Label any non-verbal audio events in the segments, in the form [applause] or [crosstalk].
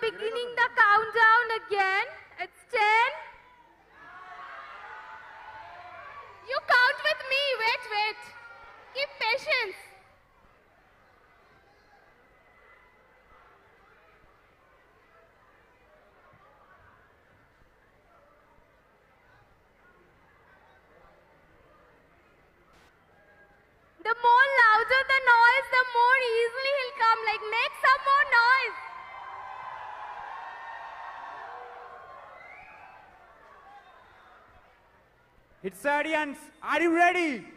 beginning the countdown again. It's 10. You count with me. Wait, wait. Keep patience. The more louder the noise, the more easily he'll come. Like, make some more noise. Audience. Are you ready?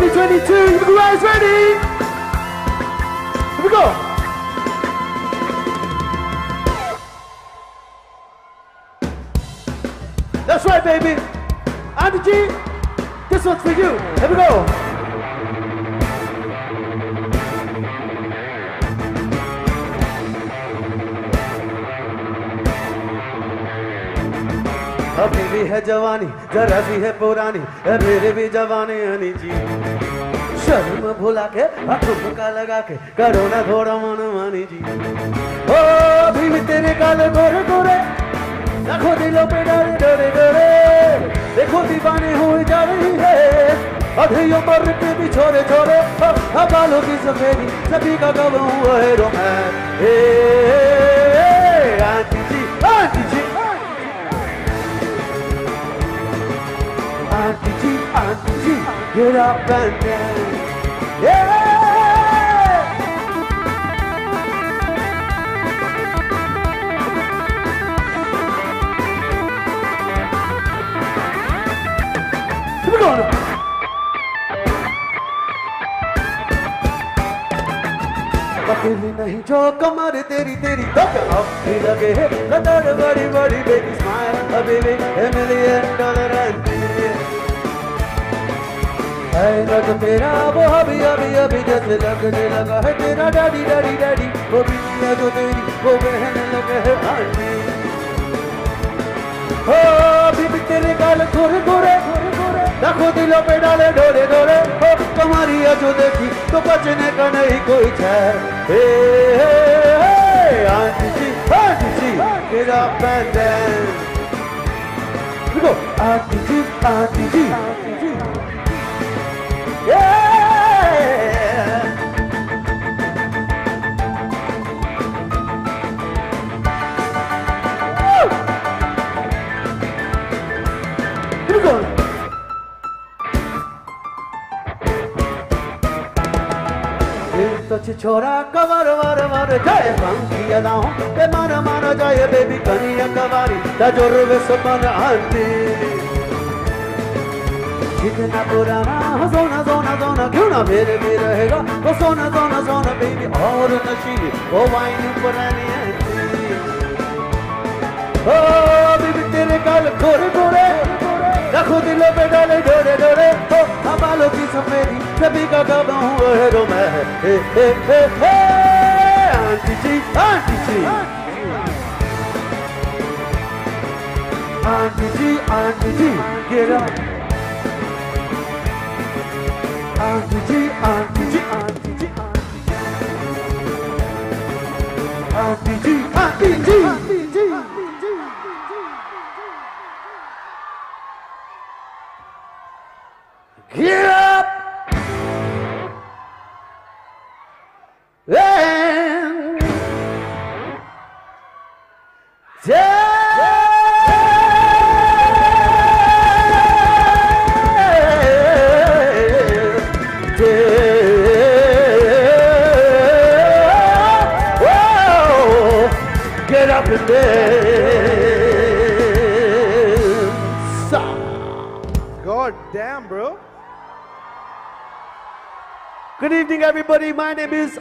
2022. you guys ready? Here we go. That's right, baby. Andy G, this one's for you. Here we go. अभी भी है जवानी, जरा सी है पुरानी, है मेरे भी जवानी हनी जी शर्म भुला के ठुमका लगा के करो ना थोड़ा मन मानी जी। ओ, अभी भी तेरे काले गोरे गोरे देखो दिलों पे डरे डरे डरे। देखो दीवाने हुए जा रही है अधे उम्र के भी छोरे। छोरे अब अब बालों की सफेदी, सभी का कब हुआ है romance. Auntie G, Auntie G, get up and dance. Yeah! नहीं जो कमर तेरी तेरी तो अब लगे है बड़ी बड़ी बेबी स्माइल अभी भी डॉलर एंड है तो तेरा, वो अभी अभी अभी जैसे लगने लगा है तेरा। डैडी डैडी डैडी वो है जो तेरी, वो बहन लगे है आंटी हो, अभी भी तेरे गाल गोरे गोरे गोरे दिलों पे डाले डोरे डोरे हो कमारिया जो देखी तो बचने का नहीं कोई chair hey auntie ji auntie ji up and auntie ji auntie ji छोरा कवर वर वर जय मंकी अदाओ ते मर मर जय बेबी कनिया कवारी ता ज़ोर आती कितना पुराना हो, सोना सोना सोना क्यों ना मेरे भी रहेगा। वो सोना सोना सोना बेबी और नशीली वो वाइन पुरानी ओ बेबी तेरे गाल गोरे गोरे। रखो दिलों पे डाले, डोरे डोरे। हो हमालों की सफेदी सभी का गाना हूँ हेरो मैं। Auntie ji auntie ji. Auntie ji auntie ji get RPG, RPG, RPG, RPG, RPG, RPG.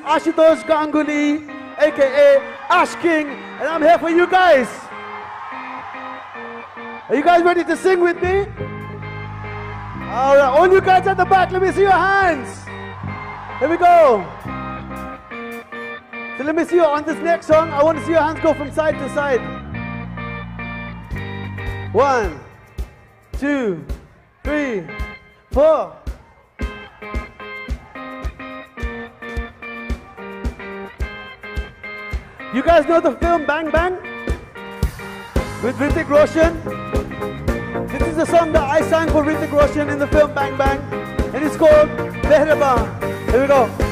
Ashutosh Ganguly, aka Ash King, and I'm here for you guys. Are you guys ready to sing with me? All right, all you guys at the back, let me see your hands. Here we go. So let me see you on this next song. I want to see your hands go from side to side. One, two, three, four. You guys know the film Bang Bang? With Hrithik Roshan? This is the song that I sang for Hrithik Roshan in the film Bang Bang. And it's called Mehraba. Here we go.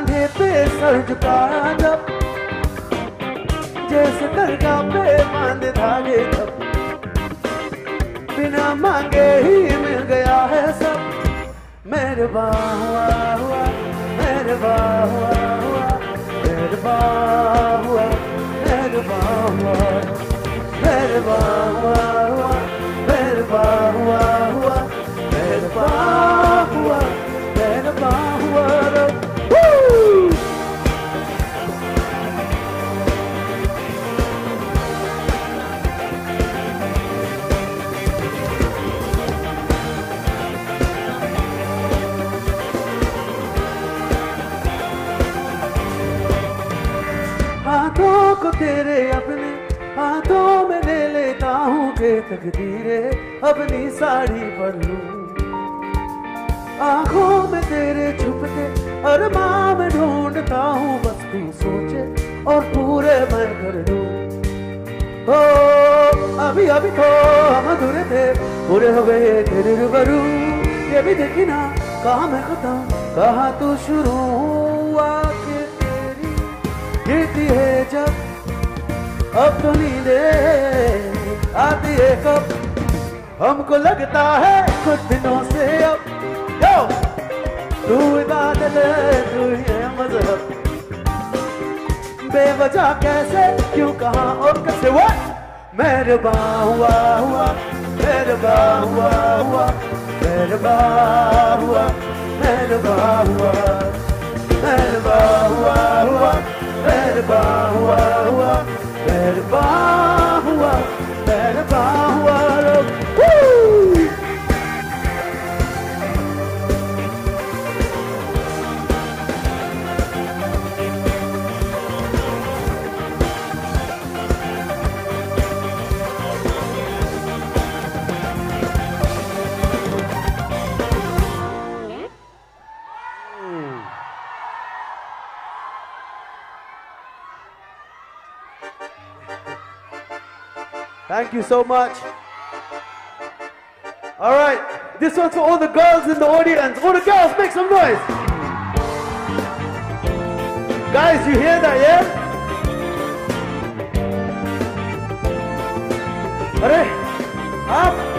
कांधे पे sir झुकाया जब जैसे दरगाह पे बाँध धागे तब बिना मांगे ही मिल गया है सब। मेहरबान हुआ हुआ, मेहरबान हुआ हुआ, मेहरबान हुआ मेहरबान हुआ मेहरबान हुआ हुआ, मेहरबान हुआ हुआ, मेहरबान तेरे अपने हाथों में ले लेता हूँ के तकदीरे अपनी साड़ी पर लूँ। आँखों में तेरे छुपते अरमां में ढूंढता हूँ, बस तू सोचे और पूरे मैं कर दूँ ओ, अभी अभी तो हम अधूरे थे पूरे हो गए तेरे रूबरू। ये भी देखी ना, कहा मैं खत्म, कहा तू शुरू हुआ के तेरी। गिरती है जब अब तो नींदे आती है कब? हमको लगता है कुछ दिनों से अब। यो तू इबादत तू ही मज़हब। बेवजह कैसे, क्यों, कहा और कैसे? वो मेहरबान हुआ हुआ। मेहरबान हुआ हुआ। मेहरबान हुआ। मेहरबान हुआ। मेहरबान हुआ हुआ। मेहरबा हुआ हुआ। मेहरबा हुआ Thank you so much. All right, this one's for all the girls in the audience. All the girls, make some noise. Guys, you hear that, yeah? Arey, up.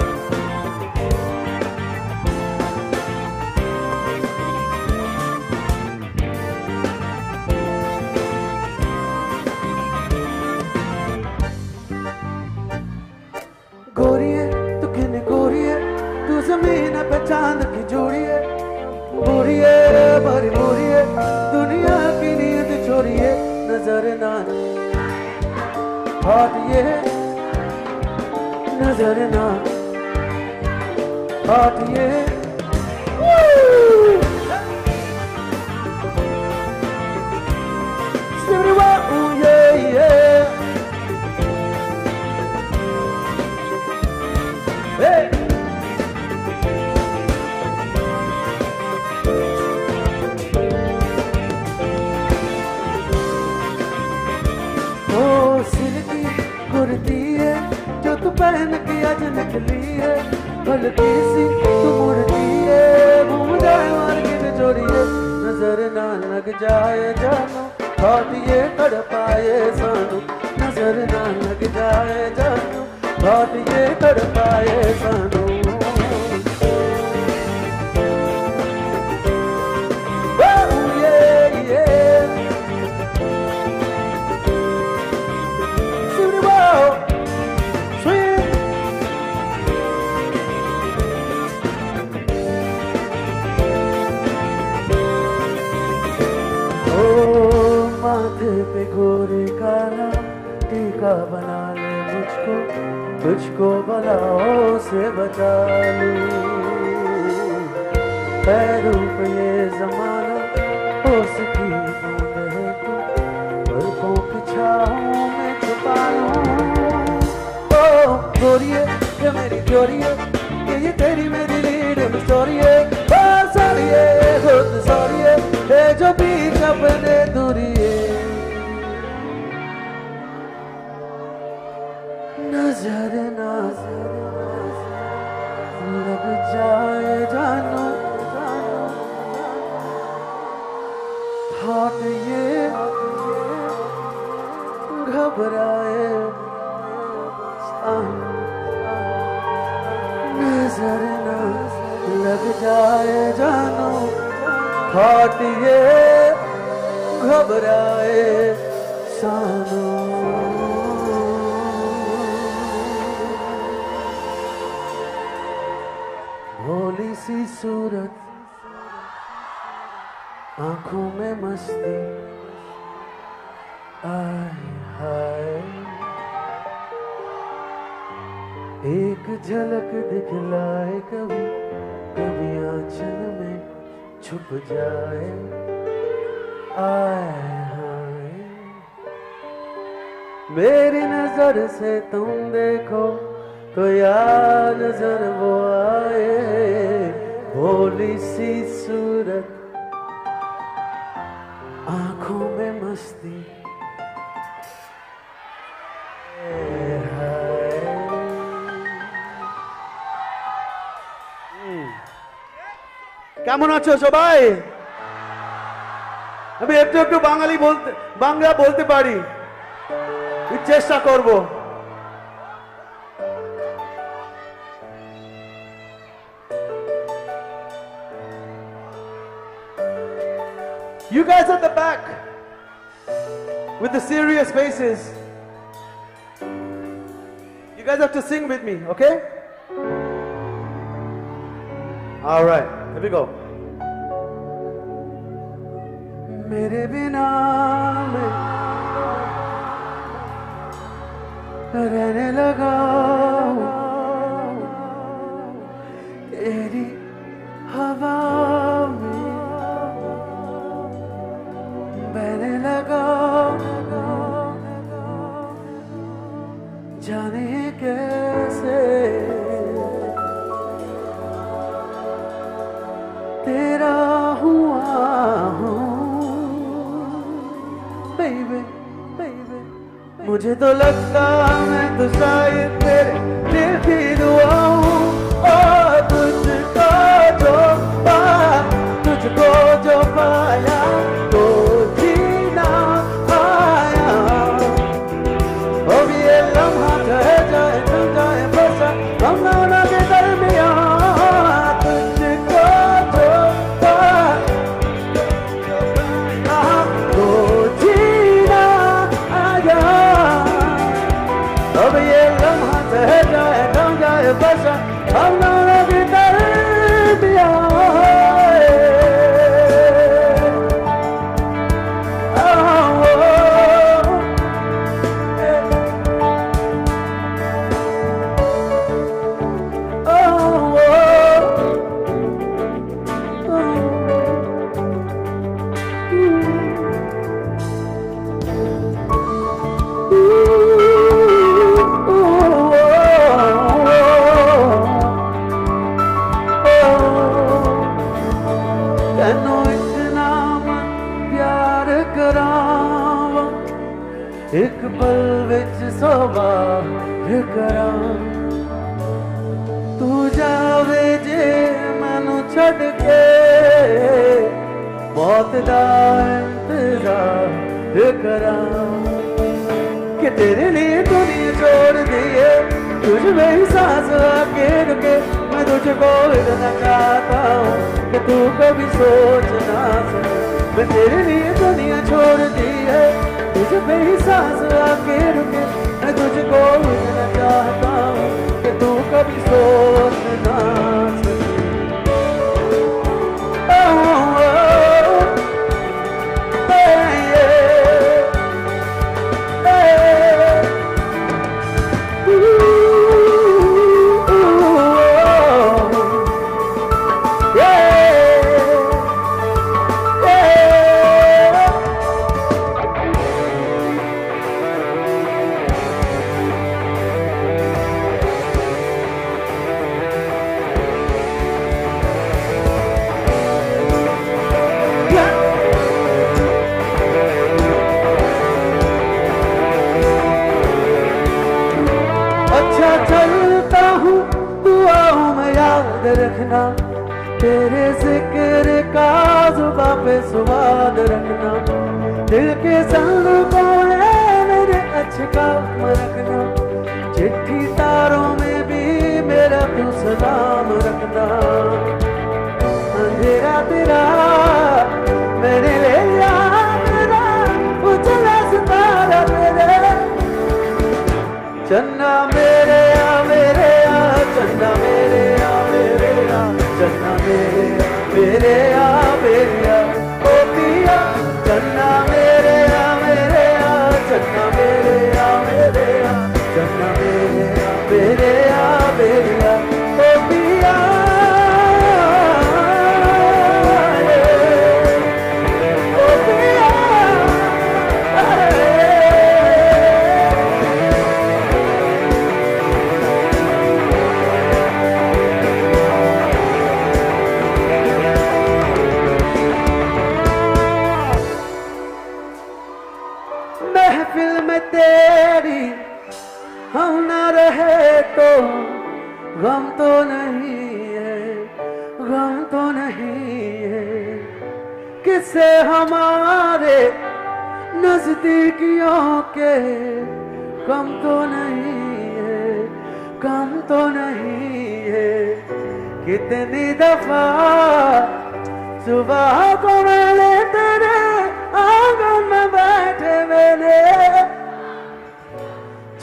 सी सूरत। आँखों में मस्ती आए हाय। एक झलक दिखलाए कभी कभी आंचल में छुप जाए। आए हाय। मेरी नज़र से तुम देखो तो यार नज़र वो आए। भोली सी सूरत आंखों में मस्ती কেমন আছো সবাই আমি একটু একটু বাঙালি বলতে বাংলা বলতে পারি চেষ্টা করব You guys at the back with the serious faces. You guys have to sing with me, okay? All right, here we go. मेरे बिना रहने लगा जाने कैसे? तेरा हुआ हूँ। मुझे तो लगता मैं तो शायद तेरे कितनी दफ़ा सुबह को मिले तेरे आँगन में बैठे मेरे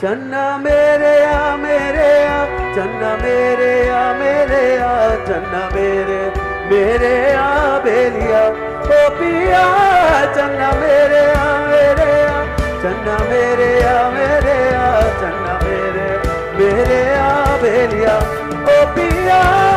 चन्ना मेरे आ मेरे आ चन्ना मेरे आ मेरे आ चन्ना मेरे मेरे आ बेलिया ओ पिया चन्ना मेरे आ मेरे आ चन्ना मेरे आ मेरे आ चन्ना मेरे मेरे आ बेलिया ओ पिया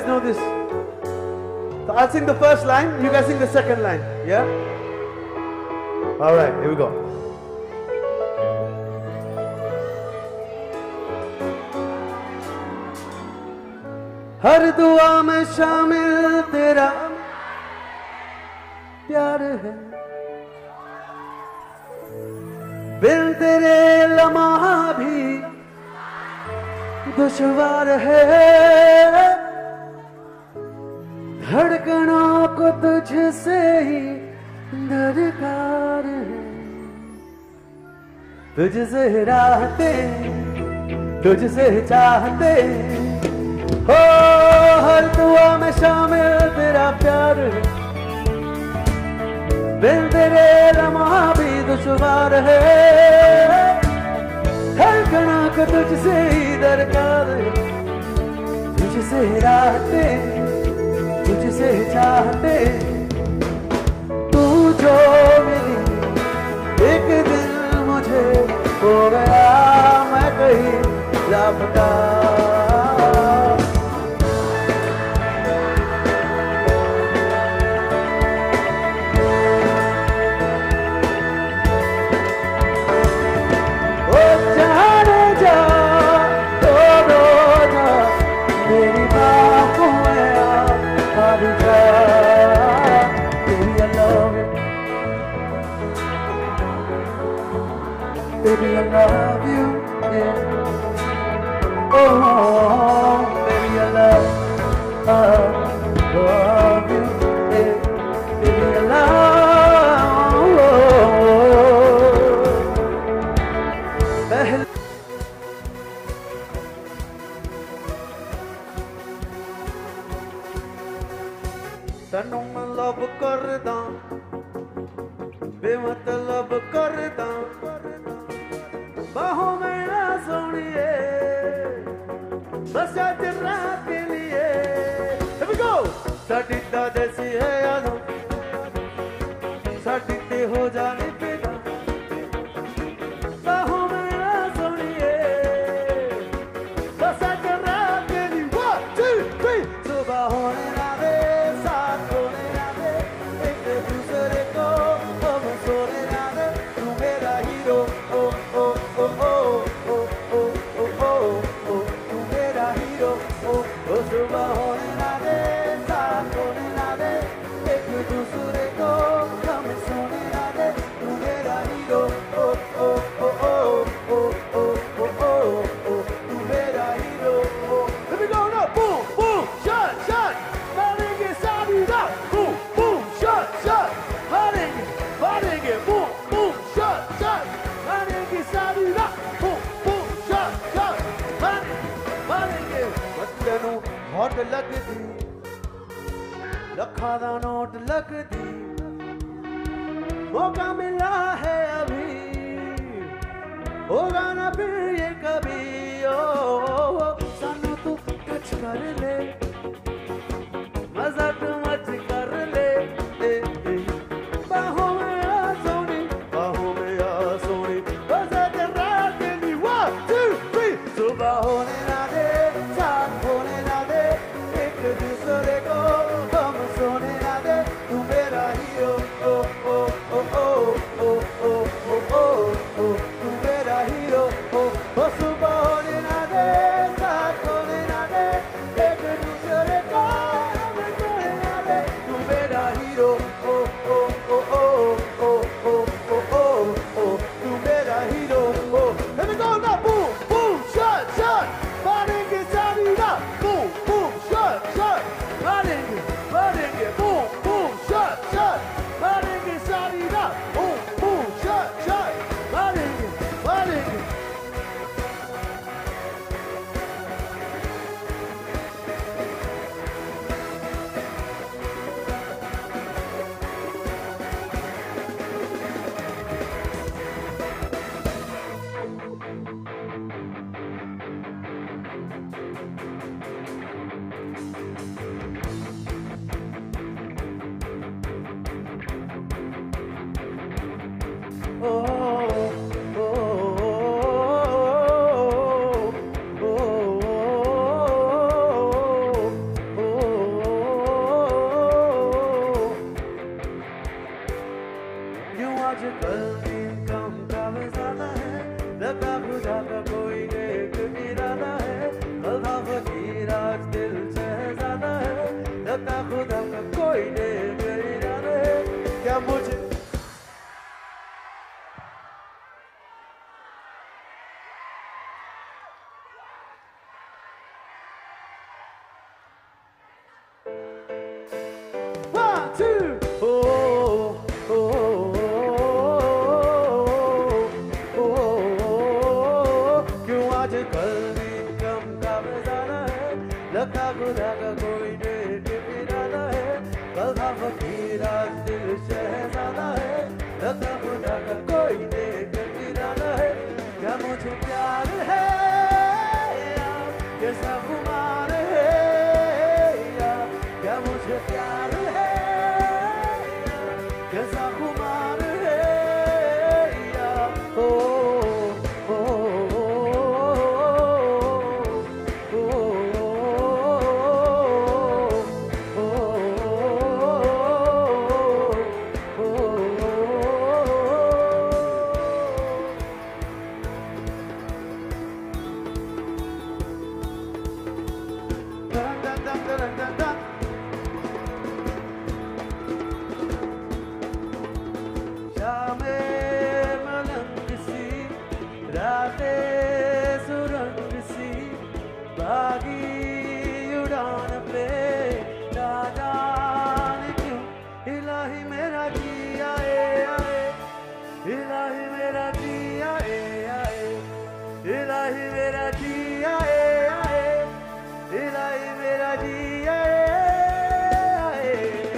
guys know this? So I'll sing the first line, you guys sing the second line. Yeah? All right, here we go. हर दुआ में शामिल तेरा प्यार है बिन तेरे लम्हा भी दुश्वार है धड़कना को तुझसे ही दरकार है। तुझसे राहते तुझसे चाहते। हो, हर दुआ में शामिल तेरा प्यार। दिल तेरे लमा भी दुश्वार है। धड़कना को तुझसे ही दरकार। है तुझसे राहते से चाहते तू जो मिल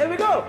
Here we go!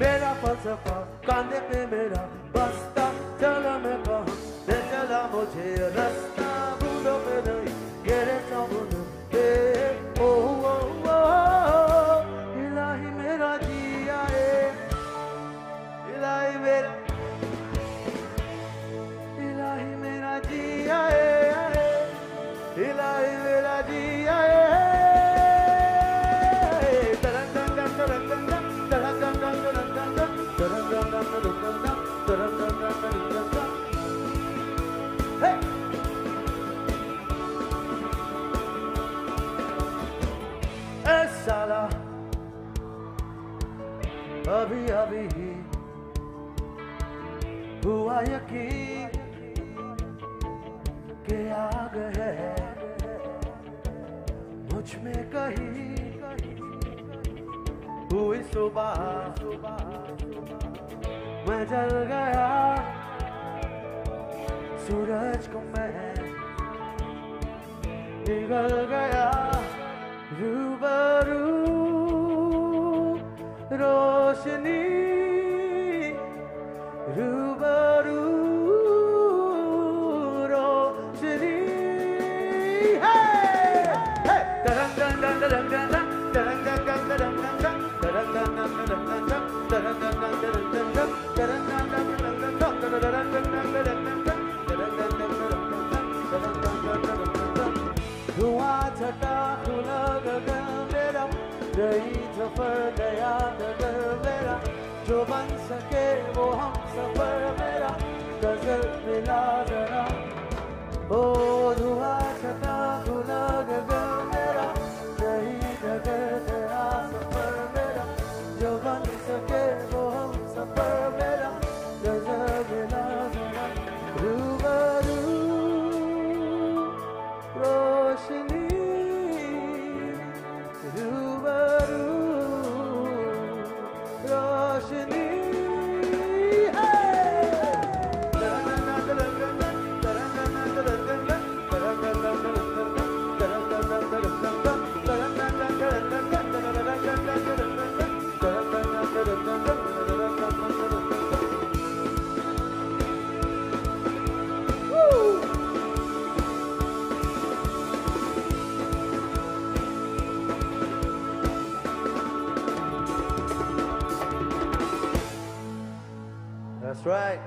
मेरा फलसफा कांधे पे मेरा बस्ता चला मैं कहूँ चला मुझे हुआ यकीन के आग है। मुझमें कही हुई सुबह। मैं जल गया, सूरज को मैं निगल गया, रूबरू रोशनी। वो हम सफ़र मेरा गज़ल मिला जरा। वो धुआ छटा खुला गगन मेरा नहीं जगह सफ़र मेरा। जो बन सके Right.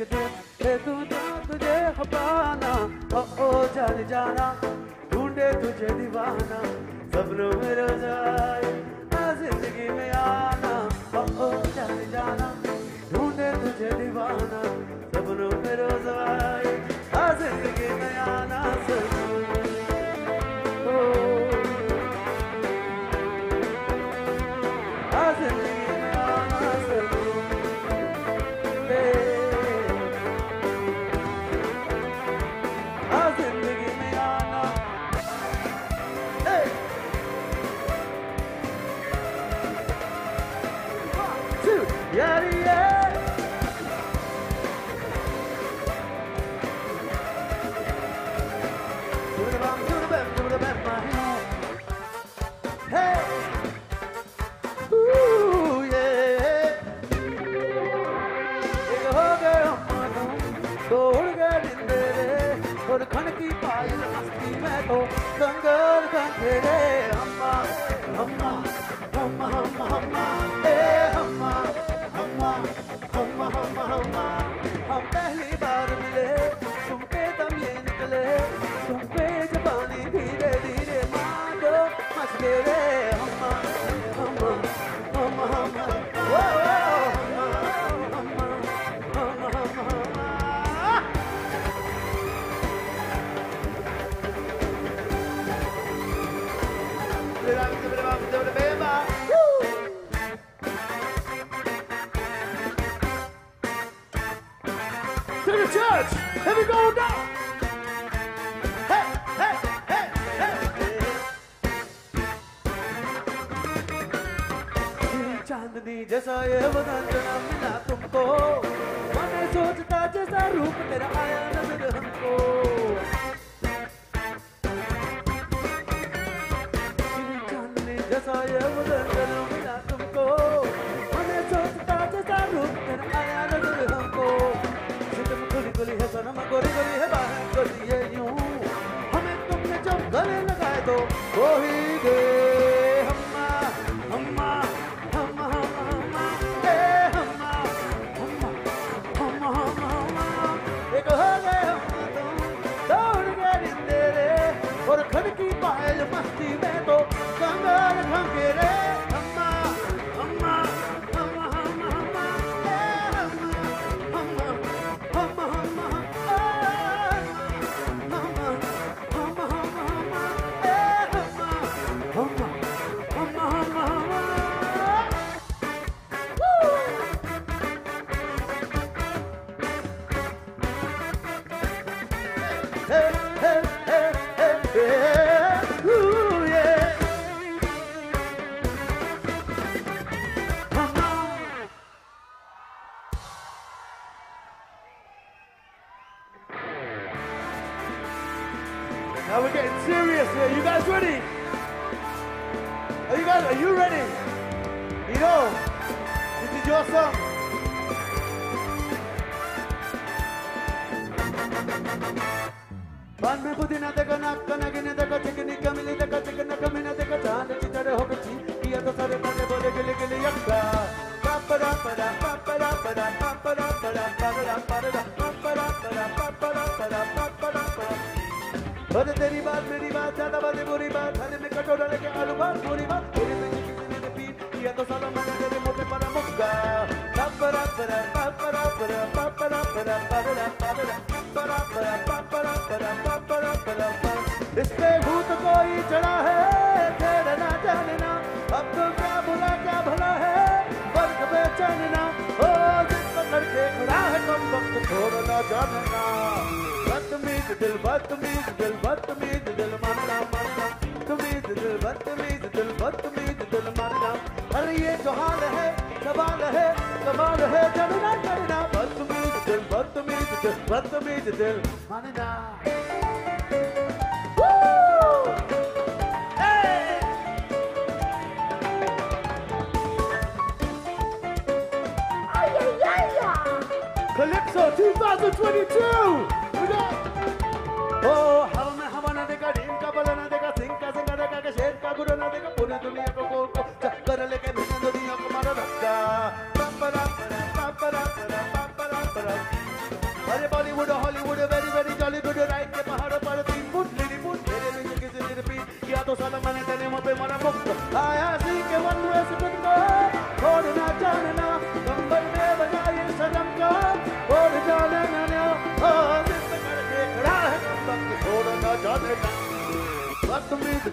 एक दिन है दुनिया तुझे हपाना ओ ओ जाने जाना, ढूंढे तुझे दीवाना, सपनों में रोज आए ज़िंदगी में आना, ओ ओ जाने जाना, ढूंढे तुझे दीवाना, सपनों में रोज आए ज़िंदगी में आना, सपनों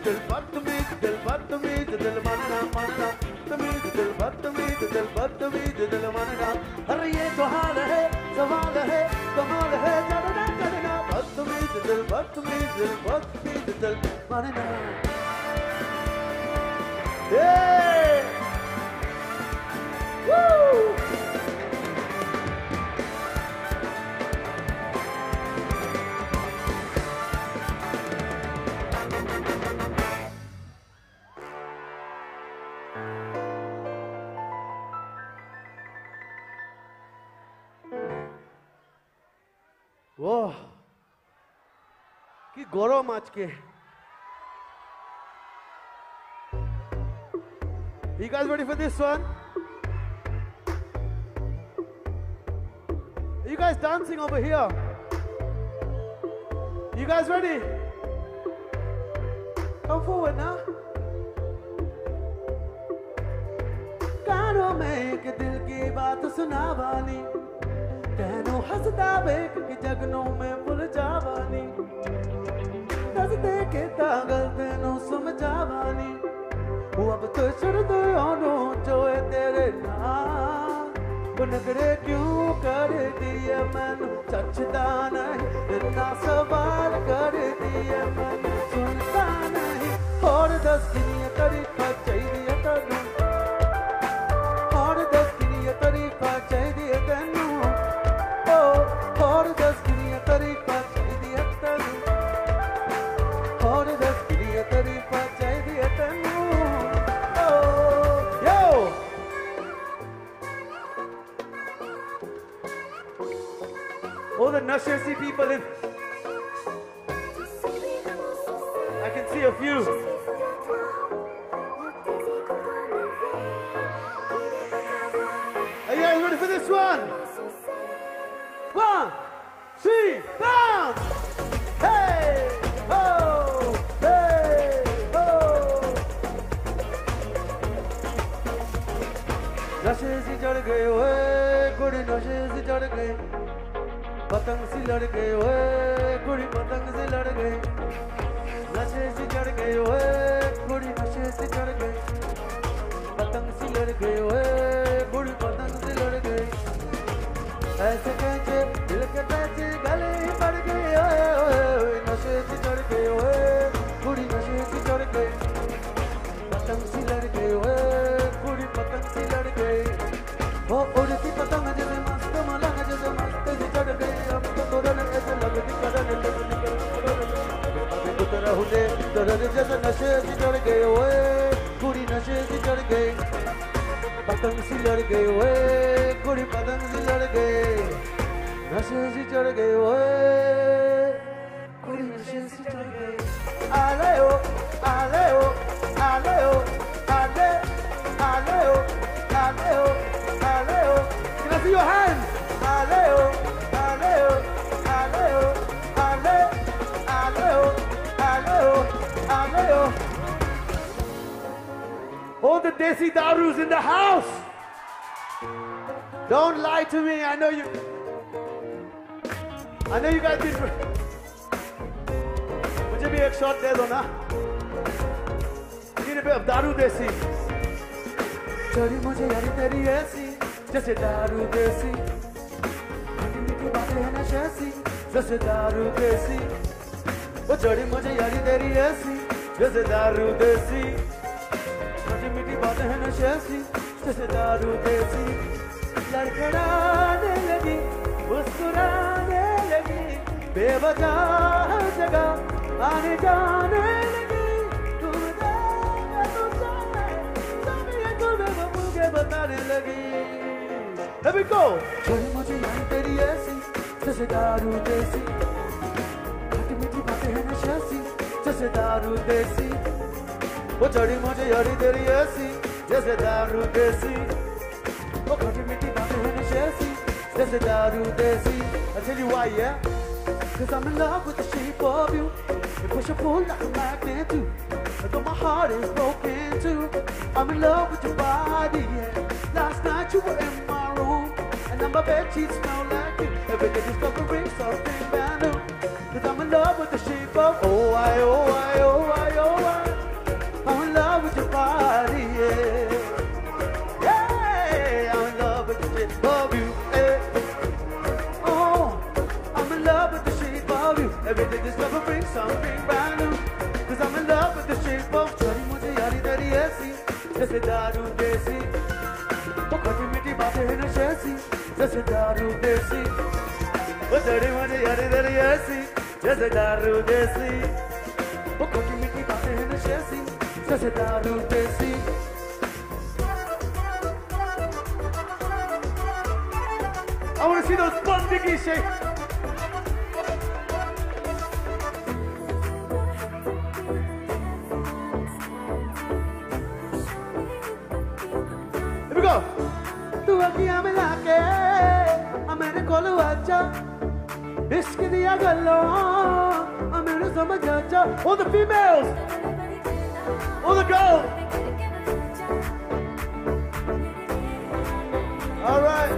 दिल बदतमीज दिल बदतमीज दिल माना माना तमीज दिल बदतमीज दिल बदतमीज दिल माना अरे ये तो हाल है, सवाल है, कमाल है जाना करना बदतमीज दिल बदतमीज दिल बदतमीज दिल माना Woo! গরম আজকে You guys ready for this one? Are you guys dancing over here? You guys ready? Come forward now. कानों में एक दिल की बात सुनावानी कहनो हंसता बेक के जगनों में भूल जावानी ਦੇ ਕੇ ਤਾਗਲ ਤੈਨੂੰ ਸਮਝਾਵਾਂ ਨੀ ਉਹ ਅਬ ਤੇ ਛੱਡਦੇ ਉਹਨੂੰ ਜੋ ਇਹ ਤੇਰੇ ਨਾਲ। ਬਨਗਰੇ ਕਿਉਂ ਕਰਦੀ ਐ ਮੈਨੂੰ ਚੱਚਦਾ ਨਹੀਂ। ਇੰਨਾ ਸਵਾਲ ਕਰਦੀ ਐ ਮੈਨੂੰ ਸੁਣਦਾ ਨਹੀਂ। ਹੋਰ ਦੱਸ ਕਿੰਨੀ ਕਰੀ I still see people in. I can see a few. Are you guys ready for this one? One, three, bounce! Hey! Oh! Hey! Oh! That's it, it's going पतंग से लड़ गए, ओए, कुड़ी पतंग से लड़ गए। नशे से चढ़ गए, ओए, कुड़ी नशे से चढ़ गए। पतंग सी लड़ गए, ओए बुढ़ी पतंग से लड़ गए। ऐसे कैसे दिल के पैसे गले Bakın nasıl silahı ale, aleo, aleo, aleo Can I see your hands? Aleo All the Desi Darus in the house. Don't lie to me. I know you. I know you guys did. मुझे भी एक shot दे दो ना Need a bit of दारू देसी चोरी मुझे यारी तेरी ऐसी जैसे दारू देसी मीठी मीठी बातें है ना शैसी जैसे दारू देसी वो चोरी मुझे यारी तेरी ऐसी जैसे दारू देसी मीठी मीठी बातें हैं नशे सी जैसे दारू देसी लड़खड़ाने लगी, मुस्कुराने लगी बेवजह आने जाने लगी। मुझे बताने लगी। Here we go. मुझे तेरी ऐसी जैसे। दारू देसी जैसे दारू देसी वो चढ़ी मुझे यारी तेरी ऐसी जैसे दारू देसी वो खटी मीठी बातें हैं नशेसी जैसे दारू देसी I tell you why yeah Cause I'm in love with the shape of you You push and pull like a magnet too Although my heart is broken too I'm in love with your body yeah Last night you were in my room And now my bed sheets smell like you Every day discovering something brand new Cause I'm in love with the shape of Oh I oh I oh I oh I of you. Every day discovering something brand new. Cause I'm in love with the shape of छोरी मुझे यारी तेरी ऐसी जैसे दारू देसी वो खटी मीठी बातें हैं नशे सी जैसे दारू देसी वो छोरी मुझे यारी तेरी ऐसी जैसे दारू देसी वो खटी मीठी बातें हैं नशे सी जैसे दारू देसी I want to see those bum diggy shake. All the females, all the girls. All right.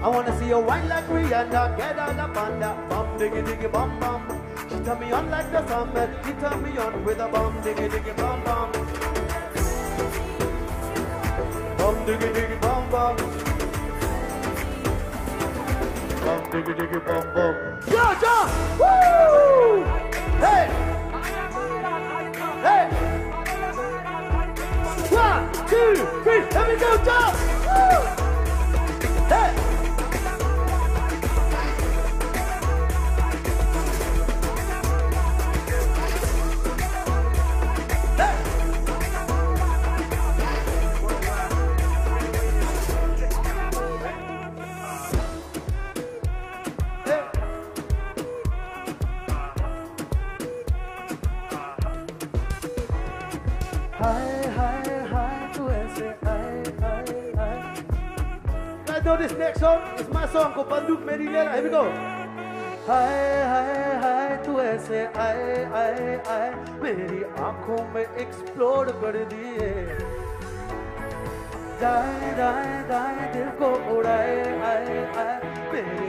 I wanna see you wine like Rihanna, get on on that bum diggy diggy bum bum. She turn me on like the summer, she turn me on with a bum diggy diggy bum bum. Bum diggy diggy bum bum. Diggy diggy bum bum. Yo, John! Woo! Hey! Hey! One, two, three, let me go, John! आँखों में explore कर दिए। दाए दाए दाए दिल को उड़ाए आए आए मेरे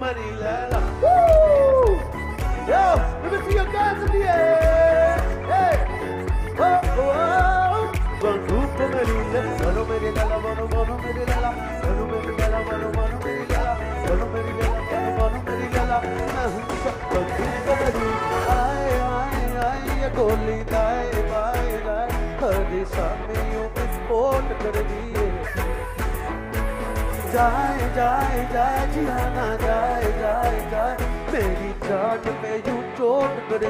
Manila, Woo! Yo, let me see your guns in the air. Hey! Oh, oh, oh. Manila, Marilala, Solo Marilala, Bono Bono mano, Manila, Marilala, mano, Manila, Marilala, Solo mano, Bono Bono Marilala. Banduco Marilala, ay, ay, ay, गोली दाए बाए दाए हरे सामे यूं में sport कर दिए जाए जाए जाए जियाना जाए जाए जाए। मेरी जान पे यूँ चोट कर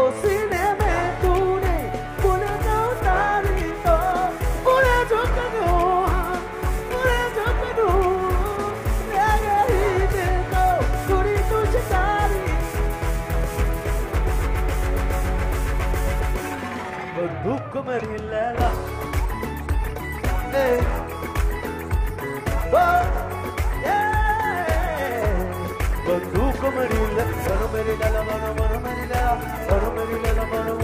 ओ सीने में तूने उतारी तो दूँ दूँ मेरे ही तू शिकारी बंदूक मेरी लैला ये बंदूक मेरी लैला मनो मेरी लैला मनो मनो मेरी लैला मनो मेरी लैला मनो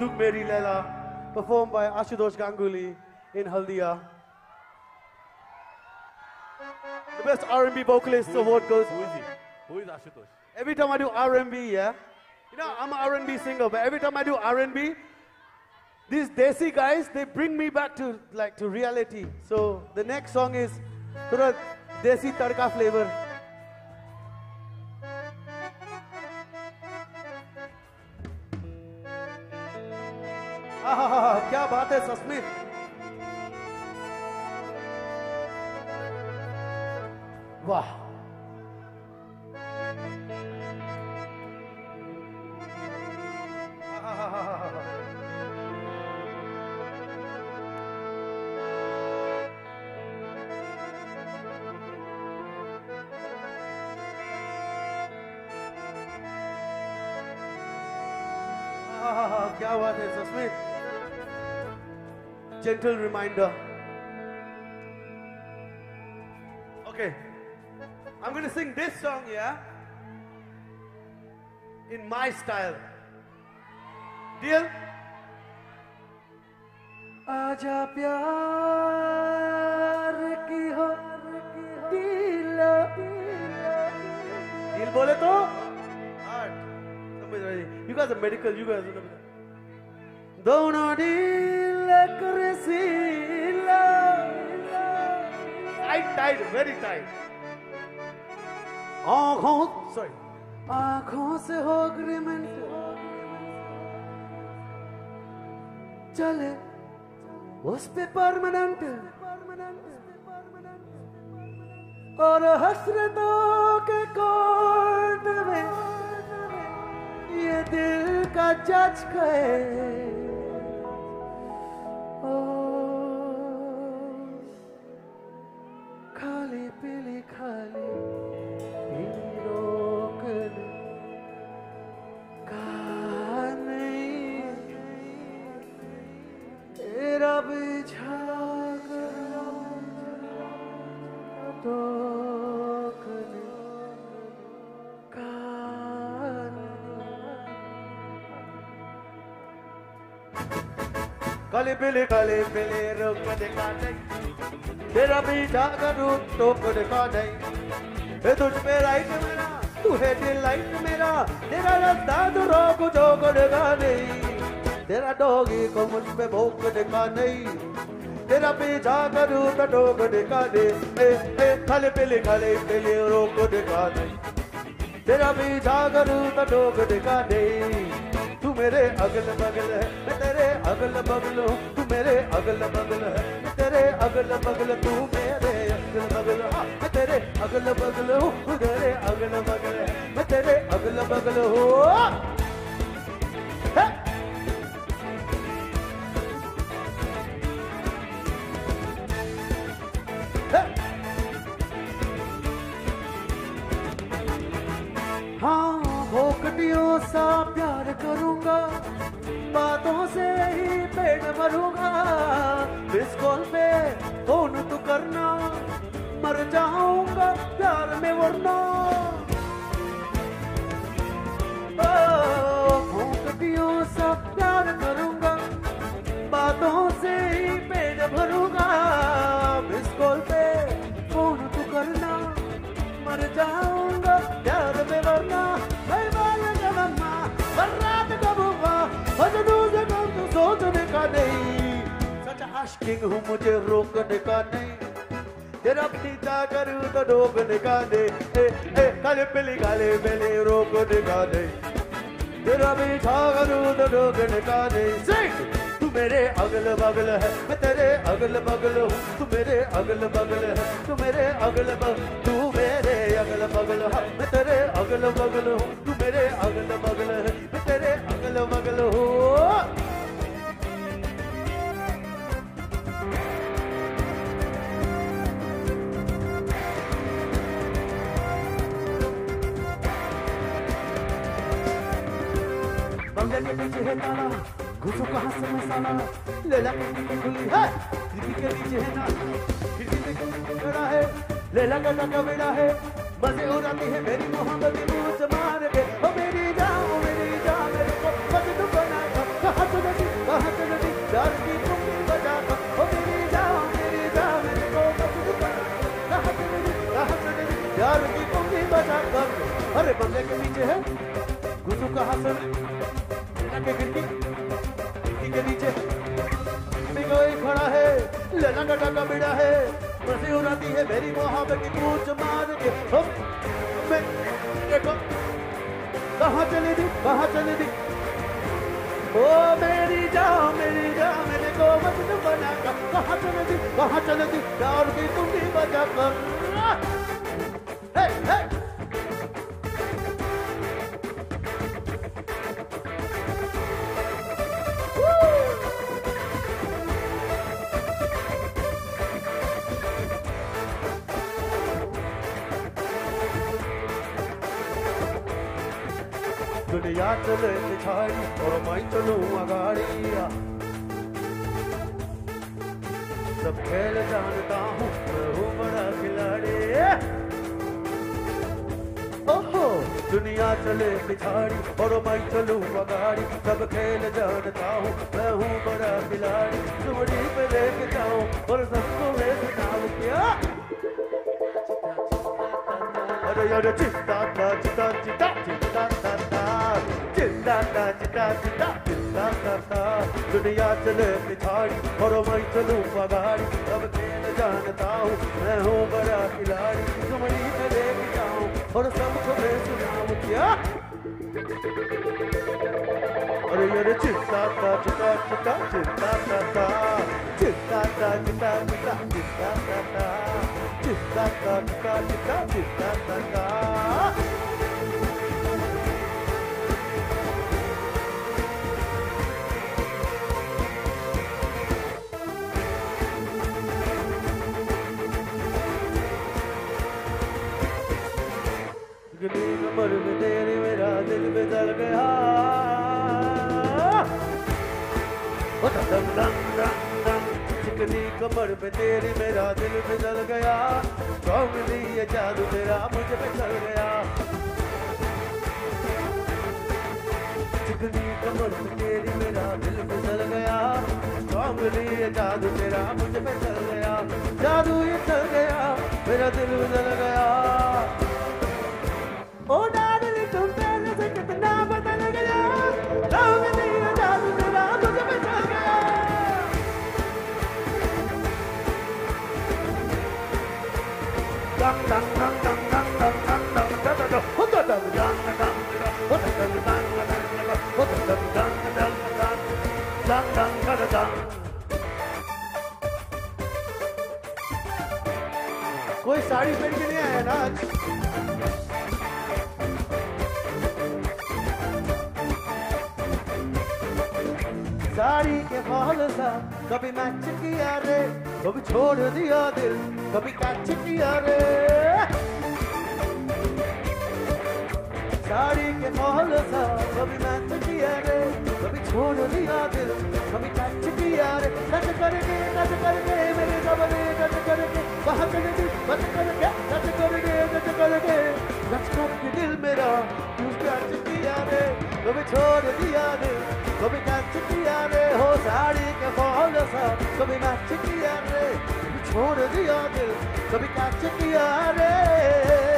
Banduk Meri Lela, performed by Ashutosh Ganguly in Haldia. The best R&B vocalist award goes. Who is he? Who is Ashutosh? Every time I do R&B, yeah, you know I'm an R&B singer, but every time I do R&B, these desi guys they bring me back to like to reality. So the next song is sort of desi tadka flavor. आहा, क्या बात है सस्मित वाह। gentle reminder okay i'm going to sing this song yeah in my style deal आजा प्यार की हो दिल दिल बोले तो heart समझ रहे you guys are medical you guys are दोनों दिल आँखों sorry. आँखों से हो agreement चले उस पे परमानेंट और हसरतों के कोर्ट में ये दिल का जज कहे काले पीले काले पीले रोक दिखा नहीं तेरा पीछा करूँ तो दिखा नहीं है तुझ पे राइट मेरा, तू है दिल लाइट मेरा। तेरा रास्ता तो रोक जो दिखा नहीं तेरा डोगी को मुझ पे भोग दिखा नहीं तेरा पीछा करूँ तो डोक दिखा दे ए ए खाले पीले खाले पीले रोक दिखा दे तेरा पीछा करूँ तो डोक दिखा दे तू मेरे अगल बगल है तेरे अगल बगल तू मेरे अगल बगल है तेरे अगल बगल, तू मेरे अगल बगल मैं तेरे अगल बगल हूँ तेरे अगल बगल है, मैं तेरे अगल बगल हे! जाऊँगा, प्यार में वरना। भोकटियों सा प्यार करूँगा, बातों से ही पेट भरूँगा। मिस कॉल पे फ़ोन तो करना, मर जाऊँगा, प्यार में वरना। तो सोचने का नहीं। सच आशिकिंग हूँ मुझे रोकने का नहीं। तेरा पीछा करूँ तो रोकने का दे ए ए काले पीली काले पीली रोकने का दे तेरा पीछा करूँ तो रोकने का दे! तू मेरे अगल बगल है मैं तेरे अगल बगल हूँ। तू मेरे अगल बगल है तू मेरे अगल बगल तू मेरे अगल बगल है मैं तेरे अगल बगल हूँ। तू मेरे अगल बगल है मैं तेरे अगल बगल हूँ। के पीछे है ताला घुसो कहाँ से मसाला लेला की खुली है खिड़की के नीचे है नाला खिड़की कोई खड़ा है लेला का टका बेड़ा है मज़े उड़ाती है मेरी मोहब्बत मूछ मार के ओ मेरी जान ओ मेरी जान मेरे को मजनू बना कर कहाँ चले दी कहाँ चले दी प्यार की कुंडी बजा कर ओ मेरी जान मेरी जान मेरे को मजनू बना कर कहाँ चले दी कहाँ चले दी प्यार की कुंडी बजा कर अरे बंगले के पीछे है घुसो कहाँ से लेला के खिड़की खिड़की के नीचे। कोई खड़ा है लेना का टाका बिड़ा है। मसी उड़ाती है मेरी मोहब्बत की पूछ मार के। हम मैं, देखो, कहाँ चली दी कहाँ चली दी ओ मेरी जान मेरी जान मेरे को मजनू बना कर। कहाँ चले दी कहाँ चले दी प्यार की तुंगी बजा कर हे हे! पिछाड़ी और मैं चलूँ अगाड़ी सब खेल जानता हूँ, मैं हूँ बड़ा खिलाड़ी। ओहो, दुनिया चले पिछाड़ी और मैं चलूँ अगाड़ी सब खेल जानता हूँ, मैं हूँ बड़ा खिलाड़ी। चुमड़ी पे लेके जाऊँ और सबको मैं सुनाऊं क्या? अरे यार चिंता चिंता चिंता चिंता ता ता चिंता चिंता चिंता ता ता दुनिया चले पिछाड़ी, और मैं चलूँ पगाड़ी अब खेल जानता हूँ, मैं हूँ बड़ा खिलाड़ी। तुमड़ी में लेके जाऊँ, और सबको मैं सुनाऊं क्या? अरे यार चिंता ता चिंता चिंता चिंता ता ता चिंता ता चिंता चिंता चिंता ता ता चिंता ता चिंता चिंता चिंता ता ता गली कमर में तेरे मेरा दिल फिसल गया। दम दम दम दम चिकनी कमर पे तेरी मेरा दिल फिसल गया कौमली ये जादू तेरा मुझ पे चल गया चिकनी कमर पे तेरी मेरा दिल फिसल गया कौमली ये जादू तेरा मुझ पे चल गया जादू ये चल गया मेरा दिल फिसल गया। कोई साड़ी पहन के नहीं आया ना साड़ी के फॉल सा कभी मैच किया रे, कभी छोड़ दिया दिल, कभी कैच किया रे। साड़ी के फॉल सा कभी मैच किया रे, कभी छोड़ दिया दिल, कभी कैच किया रे। टच करके टच करके, मेरे जबरे टच करके वहाँ करके टच करके टच करके टच करके। टच करके दिल मेरा, तू कैच किया रे, कभी छोड़ दिया दिल, कभी कैच कभी मैच किया रे छोड़ दिया दिल कभी कैच किया रे।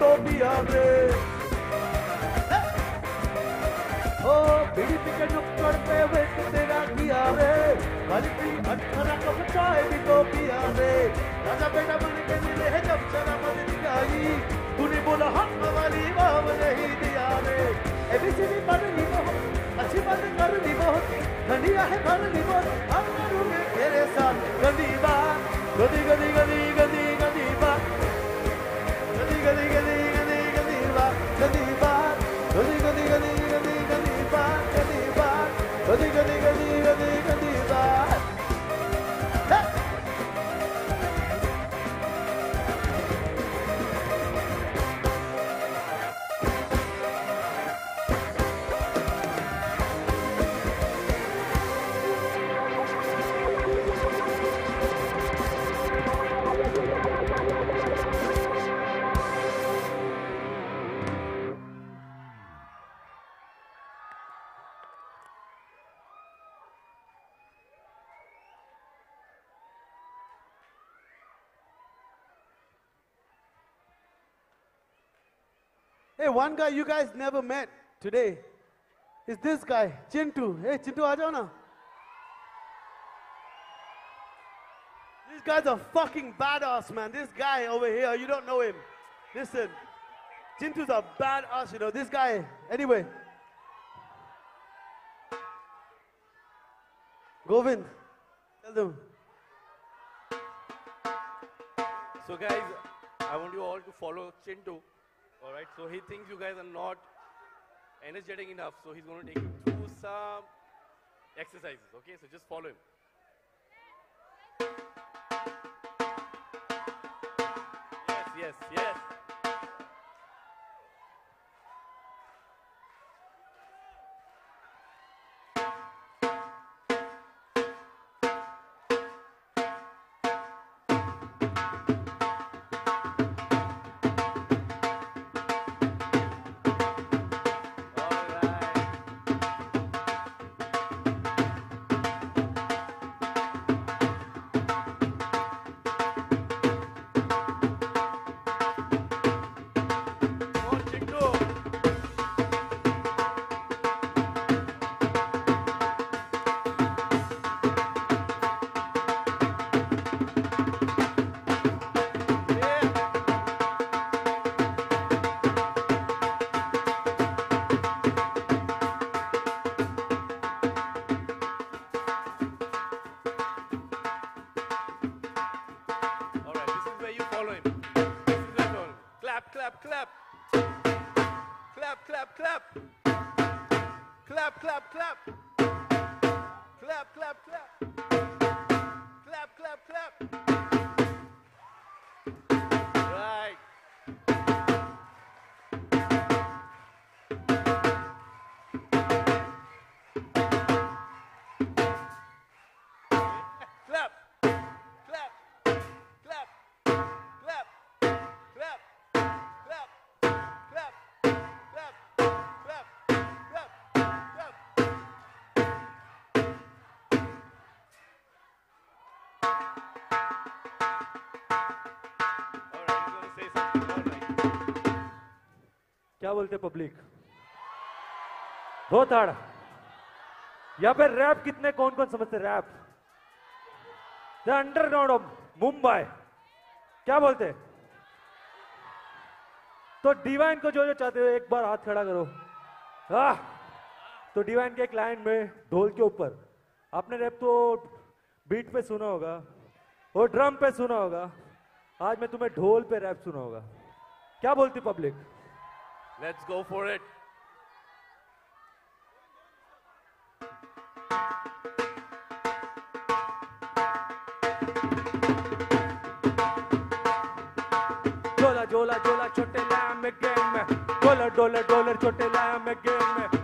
तो भी ಟಿಟೋಬಿಯಾ ರೇ ಓ ಬಿಡಿ ಟಿಕೆಟ್ ಕಡ್ತೆ ವೆಟ್ ತೆರಾ ಕಿಯಾ ರೇ गलती अठारह कब चाहे भी तो भी आवे। राजा बेटा बन के मिले है, जब चला मन दिखाई तूने बोला हाँ, हम वाली भाव नहीं दिया रे। एबीसीडी पढ़नी बहुत, अच्छी बात करनी बहुत। घनिया है करनी बहुत। हम करूँगे तेरे साथ गली बात गली गली गली one guy you guys never met today is this guy, Chintu. Hey, Chintu, aa jao na. This guy's a fucking badass, man. This guy over here, you don't know him. Listen, Chintu's a badass, you know. This guy, anyway. Govind, tell them. So guys, I want you all to follow Chintu. All right. So he thinks you guys are not energetic enough, so he's going to take you through some exercises. Okay. So just follow him. Yes. Yes. Yes. क्या बोलते public हो ताड़ यहाँ पे rap कितने कौन कौन समझते rap the underground of Mumbai क्या बोलते? तो डिवाइन को जो जो चाहते हो, एक बार हाथ खड़ा करो। आह! तो डिवाइन के एक लाइन में ढोल के ऊपर। आपने रैप तो बीट पे सुना होगा, और ड्रम पे सुना होगा। आज मैं तुम्हें ढोल पे रैप सुना होगा। क्या बोलती public Let's go for it. डोला डोला डोला छोटे लाया गेम में डोला डॉलर डॉलर छोटे लाया में गेम में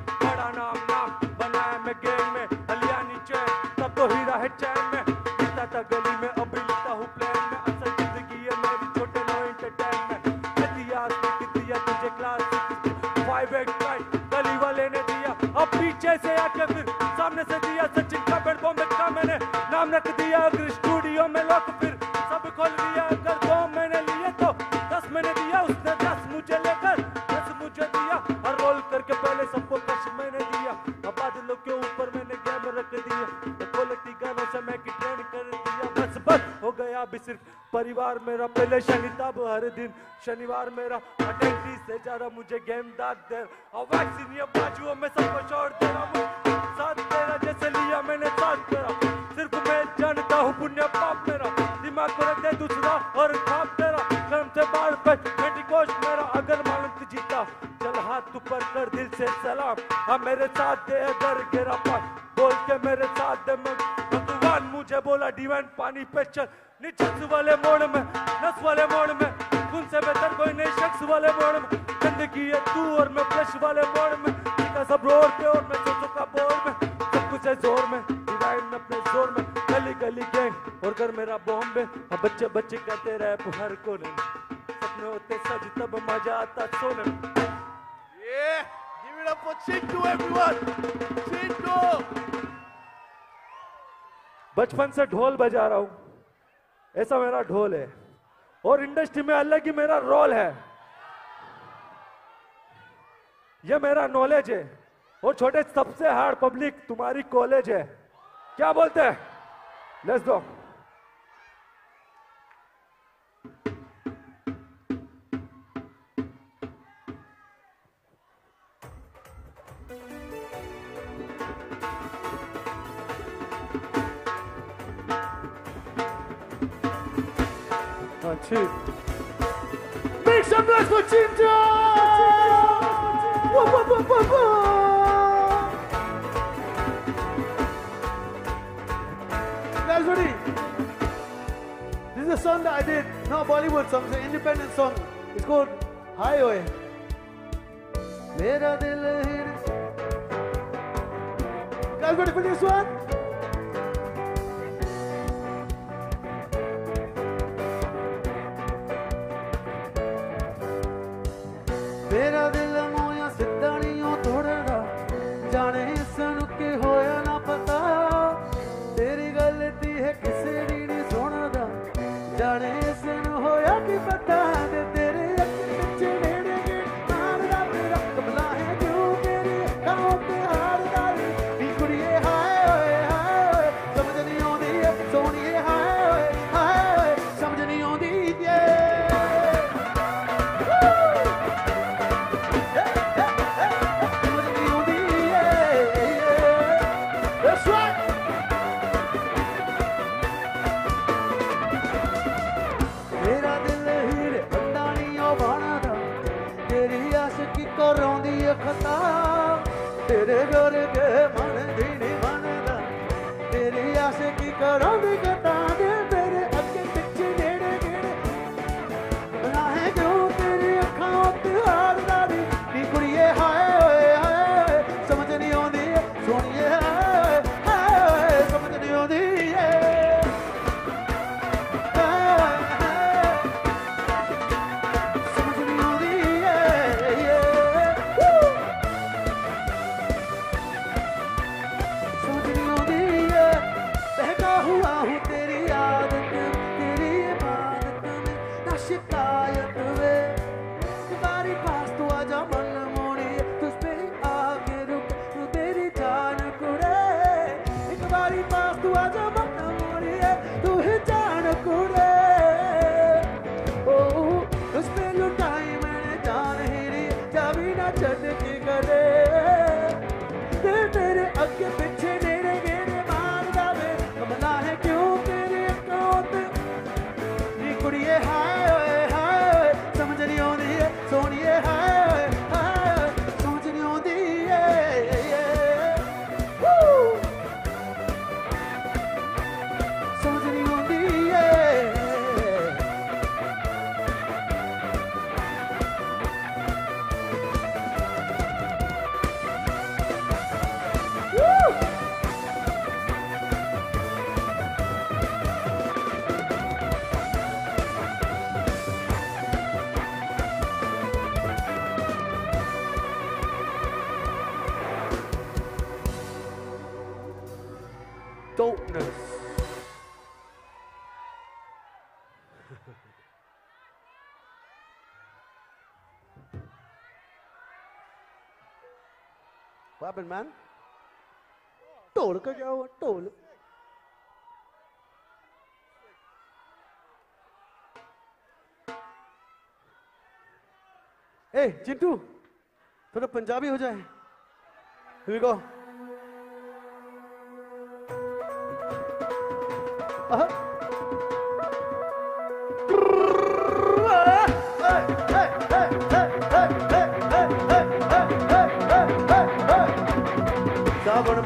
पीछे परिवार मेरा पहले शनि, तब हर दिन। शनिवार मेरा अटेंडी से ज़्यादा मुझे गेम दाद दे। और वैक्सीन ये बाजुओं में सबको छोड़ दे रहा साथ तेरा जैसे लिया मैंने साथ तेरा सिर्फ़ मैं जानता हूँ पुण्य पाप मेरा। दिमाग को रख दे दूसरा और खाप तेरा। कर्म से बार पे पेंटिकोस्ट मेरा अगर मालूम जीता। चल हाथ ऊपर कर दिल से सलाम। हाँ मेरे साथ दे अगर गिरा पास बोल के मेरे साथ दे, मैं मुझे बोला डिवाइन पानी पे चल। निचस वाले मोड़ में नस वाले मोड़ में खून से बेहतर कोई नहीं शख्स वाले मोड़ में। ज़िंदगी है तू और मैं फ्लश वाले मोड़ में। टीका सब रोड पे और मैं सोचो का बोर में। सब कुछ है ज़ोर में डिवाइन में अपने ज़ोर में। गली गली गैंग और घर मेरा बॉम्बे अब बच्चे बच्चे कहते रहे हर कोने में। सपने होते सज तब मज़ा आता सोने में। Yeah! Give it up for Chintu, everyone! Chintu! बचपन से ढोल बजा रहा हूँ। ऐसा मेरा ढोल है। और इंडस्ट्री में अलग ही मेरा रोल है। ये मेरा नॉलेज है। और छोटे सबसे हार्ड पब्लिक तुम्हारी कॉलेज है। क्या बोलते हैं? Let's go Palmas pro Guys, ready? This is a song that I did, not Bollywood song, it's an independent song. It's called Highway. Guys, ready for this one? happened, man? Toll kya hua? Toll. Hey, Chintu, थोड़ा पंजाबी हो जाए Here we go. Uh-huh.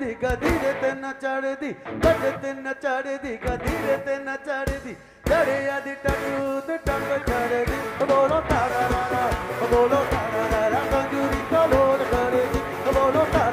दी गधी रे न चढ़ दी ते न चढ़ दी गधी रे तेना चढ़ दी चढ़े आदि टटूत टंग चढ़ दी बोलो तारा बोलो तारा कंजूरी का बोल करे दी बोलो तारा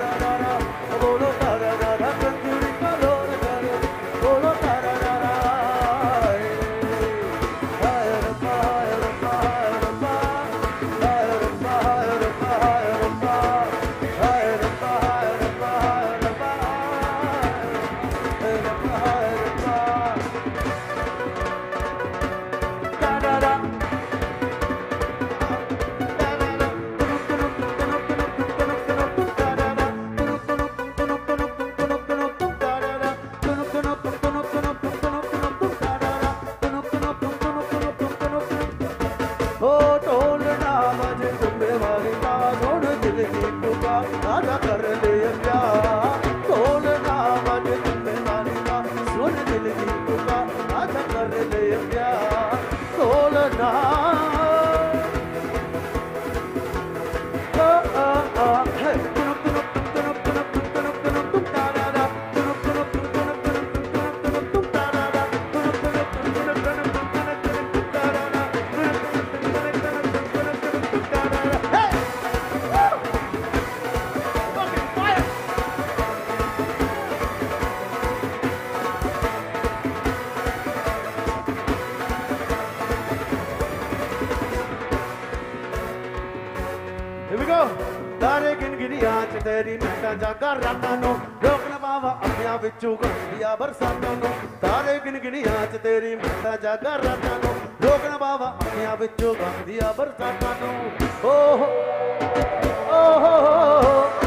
ਜਾ ਜਾਗਾ ਰਾਤਾਂ ਨੂੰ ਲੋਕ ਨਵਾਵਾ ਅੱਖਾਂ ਵਿੱਚੋਂ ਗੰਦੀਆਂ ਬਰਸਾਤਾਂ ਨੂੰ, ਤਾਰੇ ਗਿਣ ਗਿਣੀਆਂ ਚ ਤੇਰੀ ਮੱਤਾ ਜਾਗਾ ਰਾਤਾਂ ਨੂੰ ਲੋਕ ਨਵਾਵਾ ਅੱਖਾਂ ਵਿੱਚੋਂ ਗੰਦੀਆਂ ਬਰਸਾਤਾਂ ਨੂੰ। ਓਹ ਓਹ।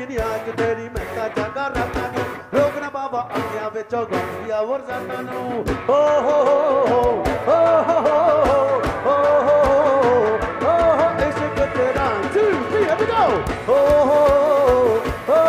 गिरिया कि तेरी महका जागा रहता नो रोग ना बाबा अखिया विच गंगिया और जाता नो ओ हो हो हो ओ हो हो हो हो हो हो इश्क तेरा जी जी here we go ओ हो हो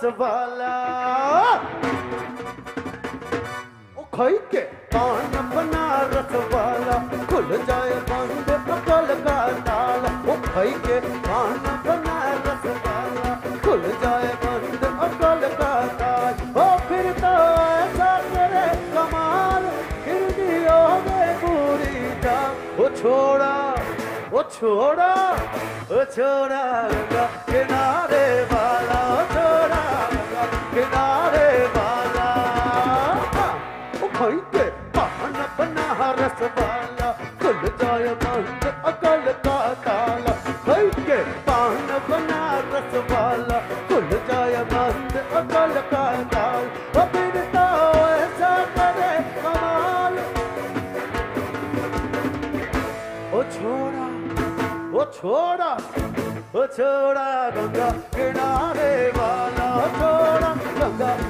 बनारस वाला। ओ के पान बनारस वाला। खुल जाए बंद अकल का ताला। ओ खाई के पान बनारस वाला। खुल जाए बंद अकल का ताल। ओ फिर तो ऐसा करे कमाल। फिर दियोगे पूरी जान। ओ छोड़ा ओ छोड़ा ओ छोड़ा किनारे छोड़ा गंगा किनारे वाला छोड़ा Ganga.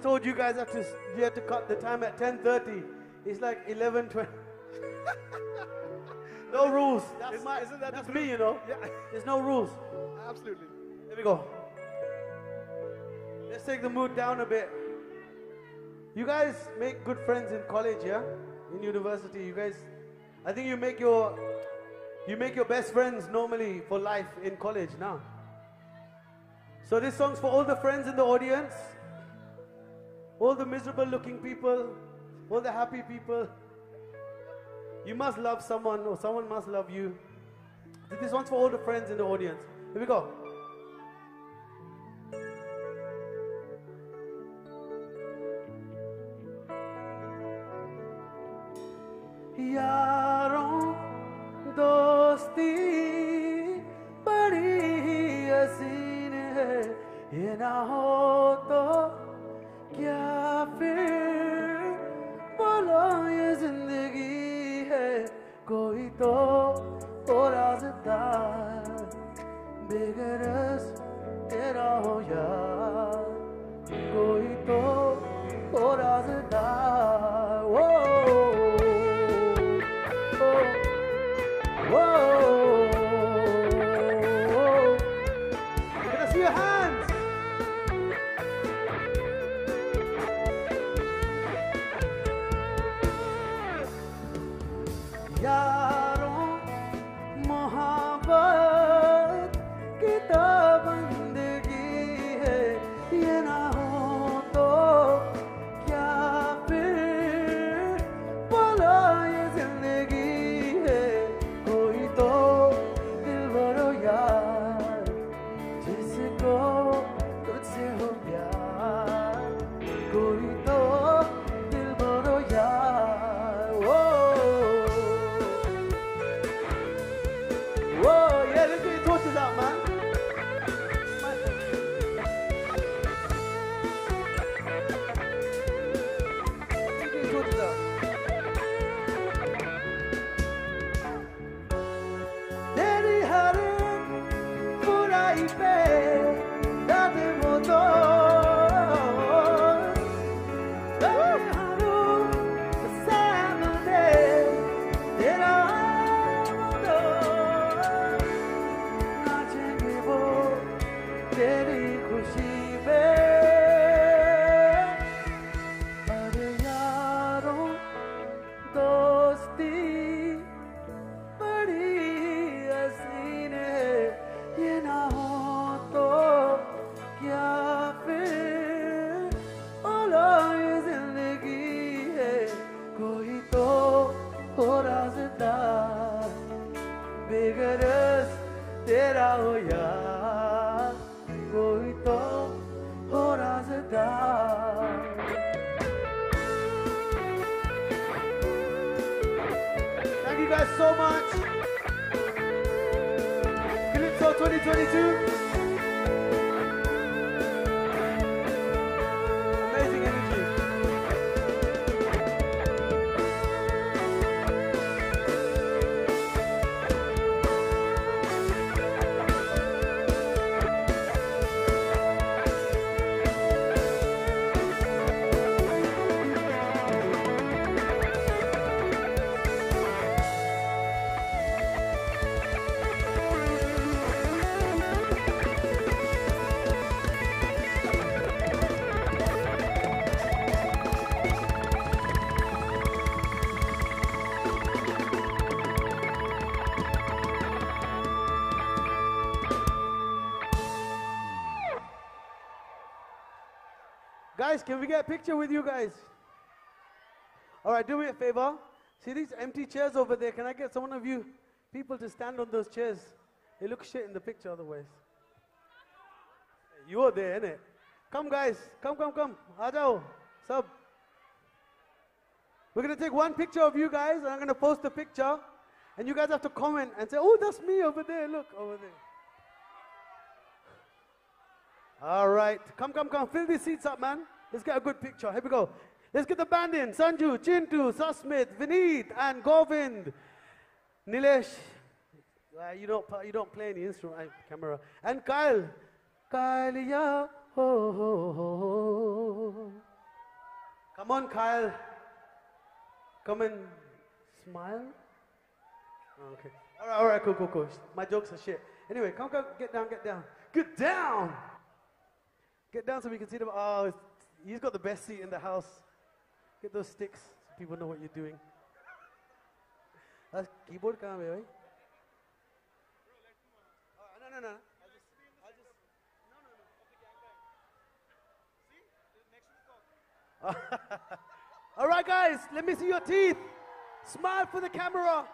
I told you guys have to you have to cut the time at 10:30. It's like 11:20. [laughs] no rules. That's- isn't that that's me, you know. Yeah. There's no rules. Absolutely. Here we go. Let's take the mood down a bit. You guys make good friends in college, yeah? In university, you guys. I think you make your you make your best friends normally for life in college now. So this song's for all the friends in the audience, all the miserable looking people, all the happy people. You must love someone or someone must love you. This one's for all the friends in the audience. Here we go. यारों दोस्ती बड़ी ही हसीन है ये ना हो तो बोलो ये ज़िंदगी है कोई तो राजदार बेगरस तेरा हो यार कोई तो वो can we get a picture with you guys? All right, do me a favor. See these empty chairs over there? Can I get some of you people to stand on those chairs? They look shit in the picture otherwise. You're there, innit? Come, guys. Come, come, come. Ajao. Sub. We're going to take one picture of you guys, and I'm going to post the picture. And you guys have to comment and say, oh, that's me over there. Look, over there. All right. Come, come, come. Fill these seats up, man. Let's get a good picture. Here we go. Let's get the band in. Sanju, Chintu, Sasmit, Vineet, and Govind. Nilesh. Uh, you, don't, you don't play any instrument, uh, camera. And Kyle. Kyle, yeah. Ho. Come on, Kyle. Come and smile. Okay. All right, all right, cool, cool, cool. My jokes are shit. Anyway, come, come, get down, get down. Get down! Get down so we can see them. Oh, he's got the best seat in the house. Get those sticks so people know what you're doing. That's keyboard kahan hai bhai? No, no, no. I'll just, I'll just, no, no, no. Of the gang gang. See? All right, guys, let me see your teeth. Smile for the camera.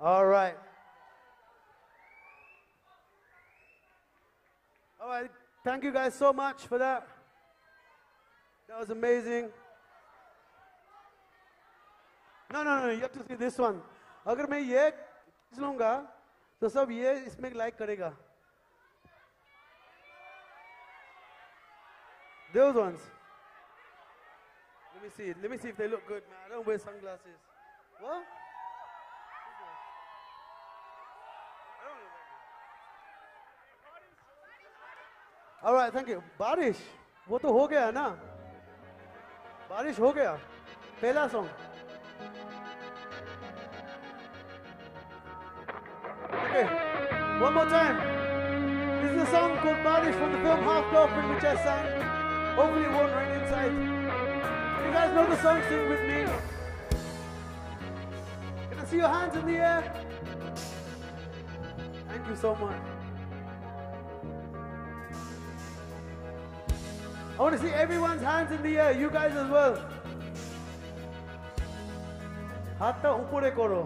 All right. All right. Thank you guys so much for that. That was amazing. No, no, no. You have to see this one. अगर मैं ये लूंगा तो सब ये इसमें like करेगा Those ones. Let me see. Let me see if they look good, man. I don't wear sunglasses. What? All right, thank you. बारिश वो तो हो गया ना बारिश हो गया पहला song Okay, one more time. This is a song called Barish from the film Half Girlfriend, which I sang. Hopefully, it won't rain inside. You guys know the song, sing with me. Can I see your hands in the air? Thank you so much. I want to see everyone's hands in the air. You guys as well. Hatta upore koro. করো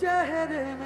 চেহারে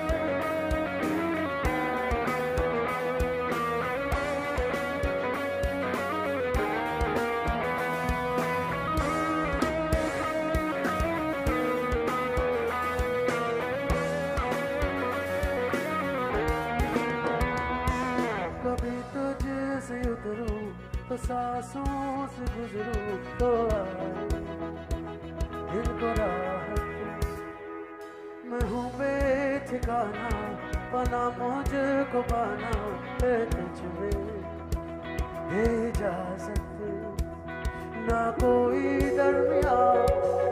सांसों से गुजरूं तो दिल को राहत मैं हूँ बेठिकाना बना मुझको पाना में इजाज़त, ना कोई दरमिया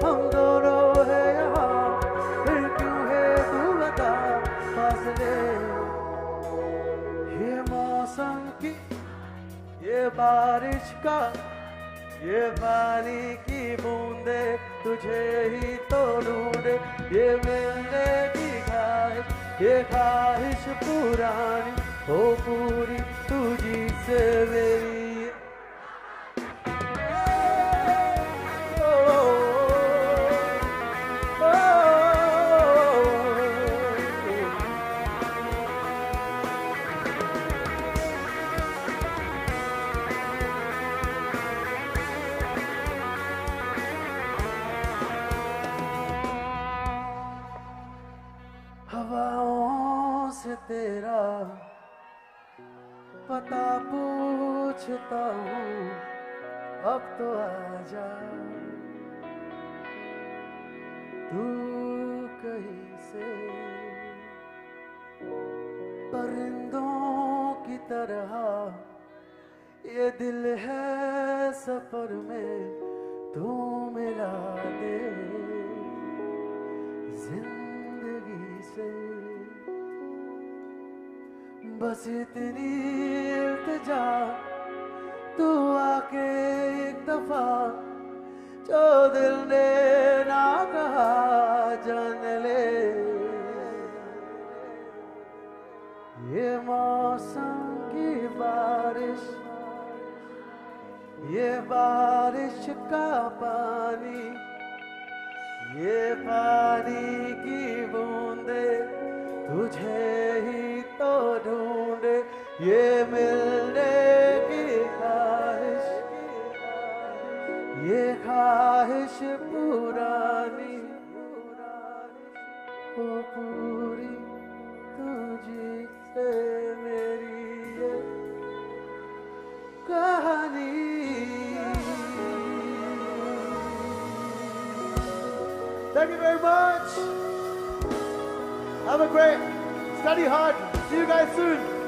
हम दोनों है ये बारिश का, ये पानी की बूंदे तुझे ही तो ढूंढे। ये मिलने की ख्वाहिश, ये ख्वाहिश पुरानी हो पूरी तुझी से मेरी। पता पूछता हूँ, अब तो आजा। तू कहीं से परिंदों की तरह, ये दिल है सफ़र में, तू मिला दे। ज़िंदगी से बस इतनी इल्तिजा, तू आके एक दफ़ा जो दिल ने ना कहा जान ले। ये मौसम की बारिश, ये बारिश का पानी, ये पानी की बूंदे तुझे ही तो ढूंढे ये मिलने की ख्वाहिश ये ख्वाहिश पुरानी हो पूरी तुझी से मेरी ये कहानी Thank you very much. Have a great, study hard. See you guys soon.